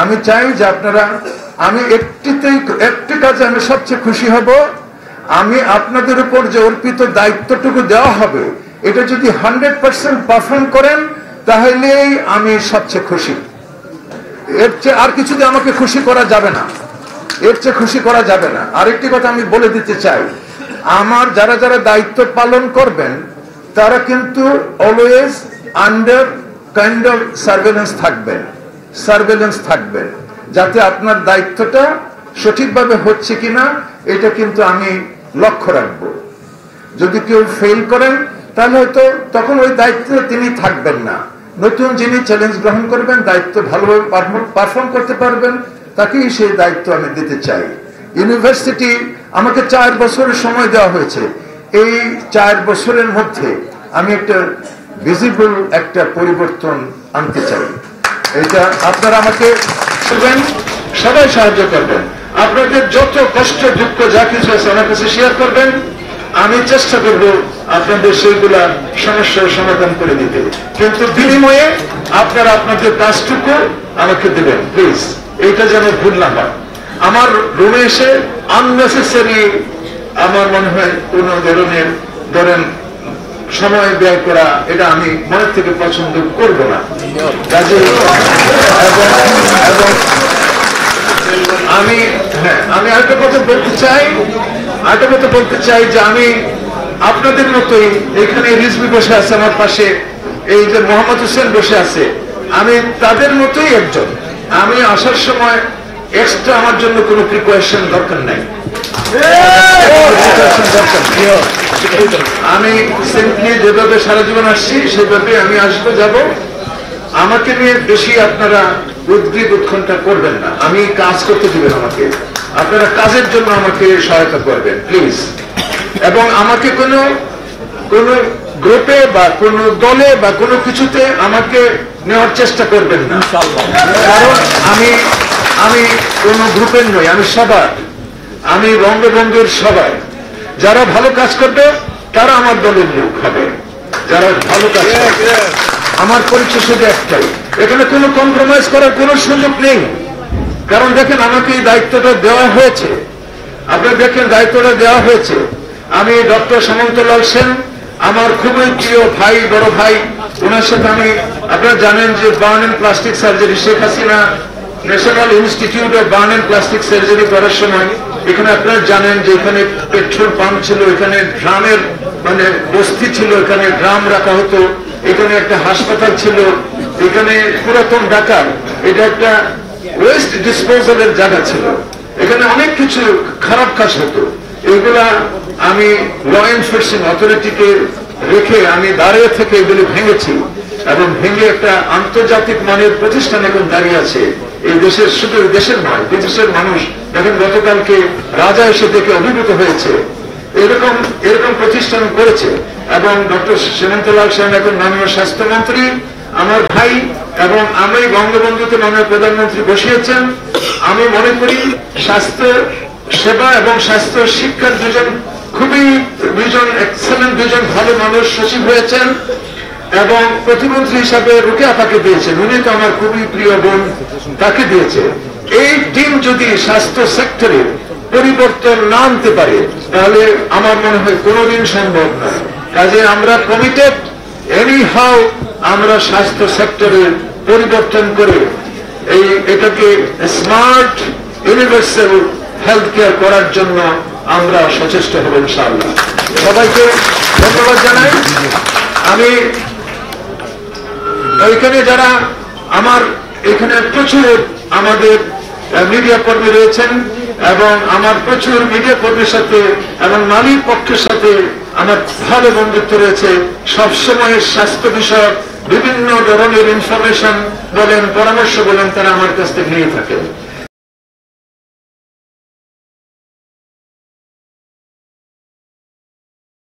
আমি চাই যে আপনারা, আমি একটিতেই একটি কাজে আমি সবচেয়ে খুশি হব। আমি আপনাদের উপর যে অর্পিত দায়িত্বটুকু দেওয়া হবে, এটা যদি হান্ড্রেড পার্সেন্ট পারফর্ম করেন, তাহলেই আমি সবচেয়ে খুশি। এর চেয়ে আর কিছুতে আমাকে খুশি করা যাবে না। এর চেয়ে খুশি করা যাবে না। আরেকটি কথা আমি বলে দিতে চাই, আমার যারা যারা দায়িত্ব পালন করবেন, তারা কিন্তু always under kind of surveillance থাকবেন। সার্ভেলেন্স থাকবেন যাতে আপনার দায়িত্বটা সঠিকভাবে হচ্ছে কিনা, এটা কিন্তু আমি লক্ষ্য রাখব। যদি কেউ ফেল করেন, তাহলে হয়তো তখন ওই দায়িত্বে তিনি থাকবেন না। নতুন যিনি চ্যালেঞ্জ গ্রহণ করবেন, দায়িত্ব ভালোভাবে পারফর্ম করতে পারবেন, তাকেই সেই দায়িত্ব আমি দিতে চাই। ইউনিভার্সিটি আমাকে চার বছরের সময় দেওয়া হয়েছে। এই চার বছরের মধ্যে আমি একটা ভিজিবল একটা পরিবর্তন আনতে চাই। এটা আপনারা আমাকে সবাই সাহায্য করবেন। আপনাদের যত কষ্ট, দুঃখ, যা কিছু আছে আমার কাছে শেয়ার করবেন। আমি চেষ্টা করব আপনাদের সেইগুলা সমস্যার সমাধান করে দিতে। কিন্তু বিনিময়ে আপনারা আপনাদের কাজটুকু আমাকে দেবেন প্লিজ এইটা যেন ভুল না হয়। আমার রুমে এসে আননেসেসারি আমার মনে হয় কোন ধরনের, ধরেন সময় ব্যয় করা, এটা আমি মনের থেকে পছন্দ করব না। আমি হ্যাঁ আমি আরেকটা কথা বলতে চাই, আরেকটা কথা বলতে চাই যে আমি আপনাদের মতোই এখানে রিজবি বসে আছে, আমার পাশে এই যে মোহাম্মদ হোসেন বসে আছে, আমি তাদের মতোই একজন। আমি আসার সময় এক্সট্রা আমার জন্য কোনো প্রিপারেশন দরকার নাই। আমি সিম্পলি যেভাবে সারা জীবন আসছি সেভাবে আমি আসব যাব। আমাকে নিয়ে বেশি আপনারা উদ্গ্রীব উৎকণ্ঠা করবেন না। আমি কাজ করতে দিবেন আমাকে। আপনারা কাজের জন্য আমাকে সহায়তা করবেন প্লিজ এবং আমাকে কোনো কোন গ্রুপে বা কোন দলে বা কোনো কিছুতে আমাকে নেওয়ার চেষ্টা করবেন না। কারণ আমি আমি কোন গ্রুপের নই আমি সবার। আমি বঙ্গবন্ধুর সবাই। যারা ভালো কাজ করবে তারা আমার দলের লোক হবে। যারা ভালো কাজ করবে। আমার পরিচয় শুধু একটাই। এখানে কোনো কম্প্রোমাইজ করার কোনো সুযোগ নেই। কারণ দেখেন আমাকে এই দায়িত্বটা দেওয়া হয়েছে। আপনারা দেখেন দায়িত্বটা দেওয়া হয়েছে। আমি ডক্টর সামন্তলাল সেন আমার খুবই প্রিয় ভাই বড় ভাই। ওনার সাথে আমি আপনারা জানেন যে burn and plastic surgery Sheikh Hasina national institute of burn and plastic surgery করার সময় এখানে আপনারা জানেন যে এখানে পেট্রোল পাম্প ছিল, এখানে ড্রামের মানে বস্তি ছিল, এখানে ড্রাম রাখা হতো, এখানে একটা হাসপাতাল ছিল, এখানে পুরাতন ঢাকা, এটা একটা ওয়েস্ট ডিসপোজালের জায়গা ছিল। এখানে অনেক কিছু খারাপ কাজ হতো। এগুলা আমি ল এনফোর্সিং অথরিটিকে রেখে আমি দাঁড়িয়ে থেকে এগুলি ভেঙেছি এবং ভেঙে একটা আন্তর্জাতিক মানের প্রতিষ্ঠান এখন দাঁড়িয়ে আছে। এই দেশের শুধু দেশের নয় বিদেশের মানুষ দেখেন গতকালকে রাজা এসে দেখে অভিভূত হয়েছে। এরকম এরকম প্রতিষ্ঠান করেছে। এবং ডক্টর সীমন্তলাল সেন এখন মাননীয় স্বাস্থ্যমন্ত্রী। আমার ভাই এবং আমি বঙ্গবন্ধুতে মাননীয় প্রধানমন্ত্রী বসিয়েছেন। আমি মনে করি স্বাস্থ্য সেবা এবং স্বাস্থ্য শিক্ষার দুজন খুবই, দুজন এক্সেলেন্ট দুজন ভালো মানুষ সচিব হয়েছেন। এবং প্রতিমন্ত্রী হিসাবে রুকে আপাকে দিয়েছেন। উনি তো আমার খুবই প্রিয় বোন, তাকে দিয়েছে। এই টিম যদি স্বাস্থ্য সেক্টরে পরিবর্তন না আনতে পারে, তাহলে আমার মনে হয় কোনোদিন সম্ভব না কাজে আমরা কমিটেড এনি হাউ আমরা স্বাস্থ্য সেক্টরে পরিবর্তন করে এই এটাকে স্মার্ট ইউনিভার্সাল হেলথ কেয়ার করার জন্য আমরা সচেষ্ট হব ইনশাআল্লাহ। সবাইকে ধন্যবাদ জানাই। আমি এখানে যারা আমার, এখানে প্রচুর আমাদের মিডিয়া কর্মী রয়েছেন এবং আমার প্রচুর মিডিয়া কর্মীর সাথে এবং নারীর পক্ষের সাথে আমার ভালো বন্ধুত্ব রয়েছে। সবসময় স্বাস্থ্য বিষয়ক বিভিন্ন ধরনের ইনফরমেশন বলেন, পরামর্শ বলেন, তারা আমার কাছ থেকে নিয়ে থাকেন।